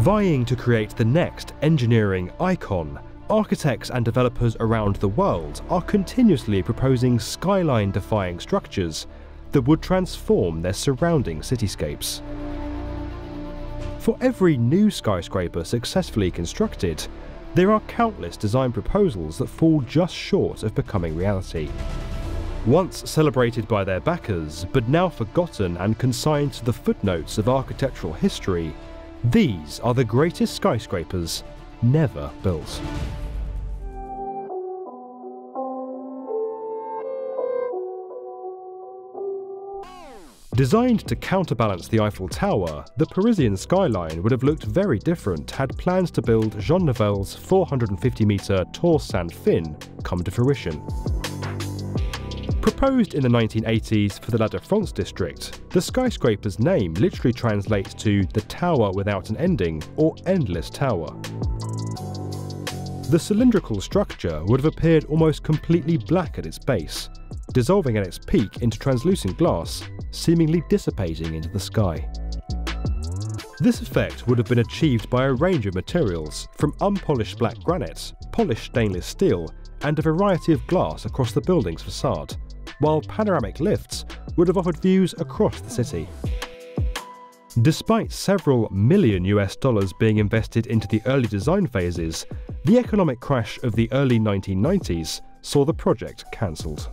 Vying to create the next engineering icon, architects and developers around the world are continuously proposing skyline defying structures that would transform their surrounding cityscapes. For every new skyscraper successfully constructed, there are countless design proposals that fall just short of becoming reality. Once celebrated by their backers, but now forgotten and consigned to the footnotes of architectural history, these are the greatest skyscrapers never built. Designed to counterbalance the Eiffel Tower, the Parisian skyline would have looked very different had plans to build Jean Nouvel's 450-metre Tour Sans Fin come to fruition. Proposed in the 1980s for the La Défense district, the skyscraper's name literally translates to the tower without an ending or endless tower. The cylindrical structure would have appeared almost completely black at its base, dissolving at its peak into translucent glass, seemingly dissipating into the sky. This effect would have been achieved by a range of materials, from unpolished black granite, polished stainless steel, and a variety of glass across the building's facade, while panoramic lifts would have offered views across the city. Despite several million US dollars being invested into the early design phases, the economic crash of the early 1990s saw the project cancelled.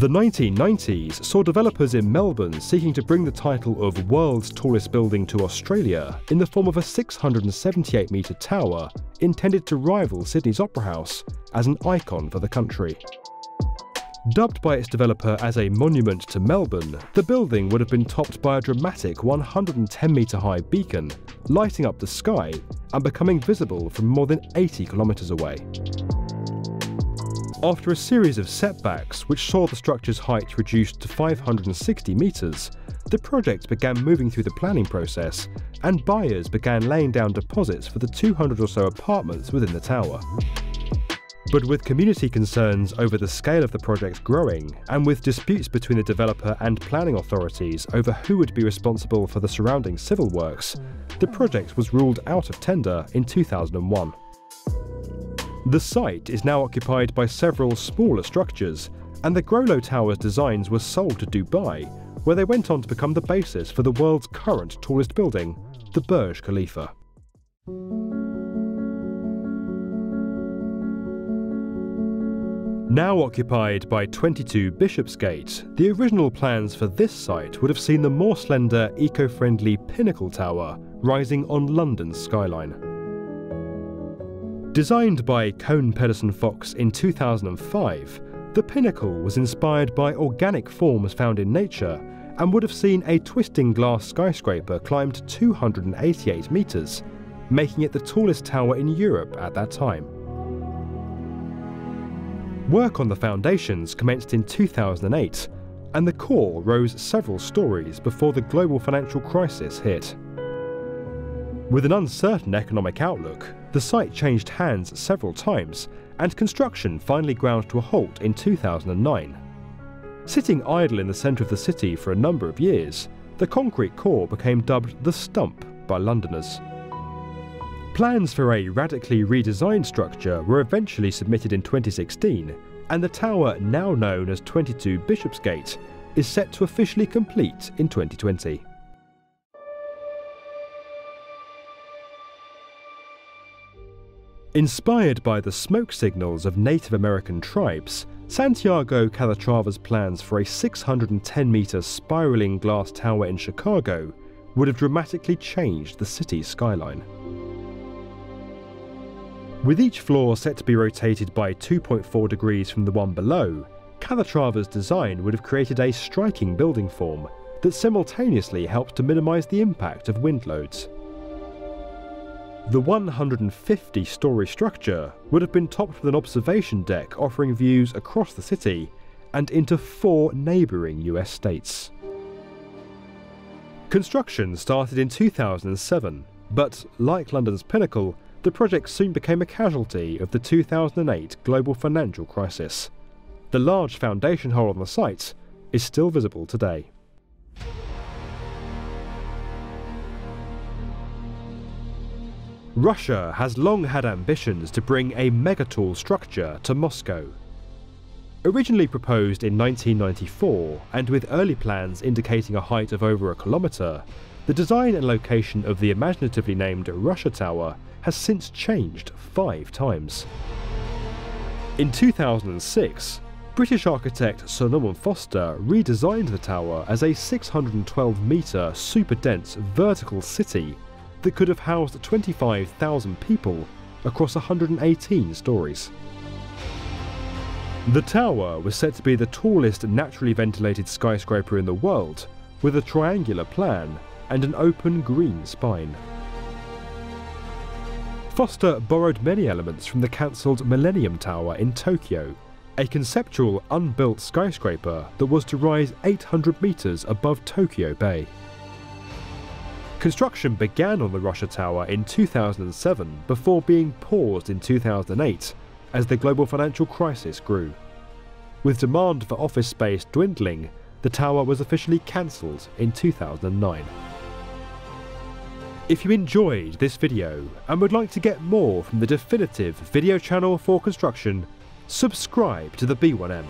The 1990s saw developers in Melbourne seeking to bring the title of world's tallest building to Australia in the form of a 678 metre tower intended to rival Sydney's Opera House as an icon for the country. Dubbed by its developer as a monument to Melbourne, the building would have been topped by a dramatic 110 metre high beacon, lighting up the sky and becoming visible from more than 80 kilometres away. After a series of setbacks which saw the structure's height reduced to 560 metres, the project began moving through the planning process and buyers began laying down deposits for the 200 or so apartments within the tower. But with community concerns over the scale of the project growing, and with disputes between the developer and planning authorities over who would be responsible for the surrounding civil works, the project was ruled out of tender in 2001. The site is now occupied by several smaller structures, and the Grollo Tower's designs were sold to Dubai, where they went on to become the basis for the world's current tallest building, the Burj Khalifa. Now occupied by 22 Bishopsgate, the original plans for this site would have seen the more slender, eco-friendly Pinnacle Tower rising on London's skyline. Designed by Kohn Pedersen Fox in 2005, the Pinnacle was inspired by organic forms found in nature and would have seen a twisting glass skyscraper climb to 288 metres, making it the tallest tower in Europe at that time. Work on the foundations commenced in 2008, and the core rose several stories before the global financial crisis hit. With an uncertain economic outlook, the site changed hands several times, and construction finally ground to a halt in 2009. Sitting idle in the centre of the city for a number of years, the concrete core became dubbed the Stump by Londoners. Plans for a radically redesigned structure were eventually submitted in 2016, and the tower, now known as 22 Bishopsgate, is set to officially complete in 2020. Inspired by the smoke signals of Native American tribes, Santiago Calatrava's plans for a 610 metre spiralling glass tower in Chicago would have dramatically changed the city's skyline. With each floor set to be rotated by 2.4 degrees from the one below, Calatrava's design would have created a striking building form that simultaneously helped to minimise the impact of wind loads. The 150 story structure would have been topped with an observation deck offering views across the city and into four neighbouring US states. Construction started in 2007, but like London's Pinnacle, the project soon became a casualty of the 2008 global financial crisis. The large foundation hole on the site is still visible today. Russia has long had ambitions to bring a megatall structure to Moscow. Originally proposed in 1994 and with early plans indicating a height of over a kilometre, the design and location of the imaginatively named Russia Tower has since changed five times. In 2006, British architect Sir Norman Foster redesigned the tower as a 612 metre super dense vertical city that could have housed 25,000 people across 118 stories. The tower was said to be the tallest naturally ventilated skyscraper in the world, with a triangular plan and an open green spine. Foster borrowed many elements from the cancelled Millennium Tower in Tokyo, a conceptual unbuilt skyscraper that was to rise 800 metres above Tokyo Bay. Construction began on the Russia Tower in 2007 before being paused in 2008 as the global financial crisis grew. With demand for office space dwindling, the tower was officially cancelled in 2009. If you enjoyed this video and would like to get more from the definitive video channel for construction, subscribe to the B1M.